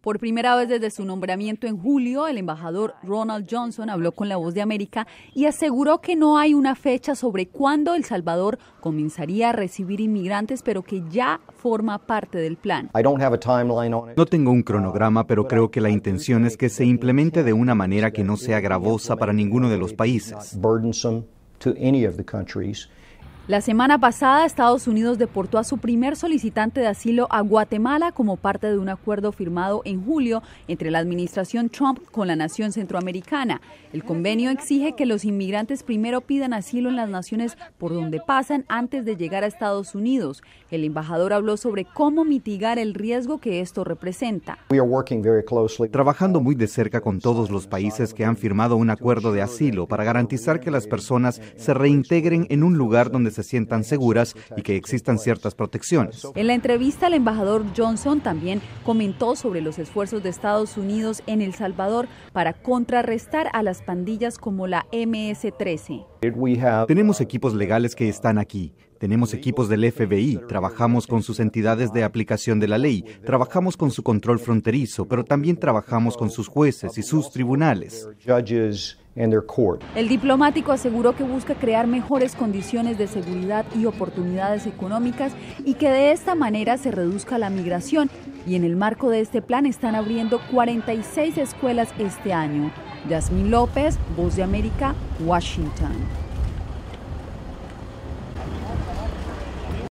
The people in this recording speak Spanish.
Por primera vez desde su nombramiento en julio, el embajador Ronald Johnson habló con La Voz de América y aseguró que no hay una fecha sobre cuándo El Salvador comenzaría a recibir inmigrantes, pero que ya forma parte del plan. No tengo un cronograma, pero creo que la intención es que se implemente de una manera que no sea gravosa para ninguno de los países. La semana pasada, Estados Unidos deportó a su primer solicitante de asilo a Guatemala como parte de un acuerdo firmado en julio entre la administración Trump con la nación centroamericana. El convenio exige que los inmigrantes primero pidan asilo en las naciones por donde pasan antes de llegar a Estados Unidos. El embajador habló sobre cómo mitigar el riesgo que esto representa. Trabajando muy de cerca con todos los países que han firmado un acuerdo de asilo para garantizar que las personas se reintegren en un lugar donde se sientan seguras y que existan ciertas protecciones. En la entrevista, el embajador Johnson también comentó sobre los esfuerzos de Estados Unidos en El Salvador para contrarrestar a las pandillas como la MS-13. Tenemos equipos legales que están aquí. Tenemos equipos del FBI, trabajamos con sus entidades de aplicación de la ley, trabajamos con su control fronterizo, pero también trabajamos con sus jueces y sus tribunales. El diplomático aseguró que busca crear mejores condiciones de seguridad y oportunidades económicas y que de esta manera se reduzca la migración. Y en el marco de este plan están abriendo 46 escuelas este año. Yasmín López, Voz de América, Washington.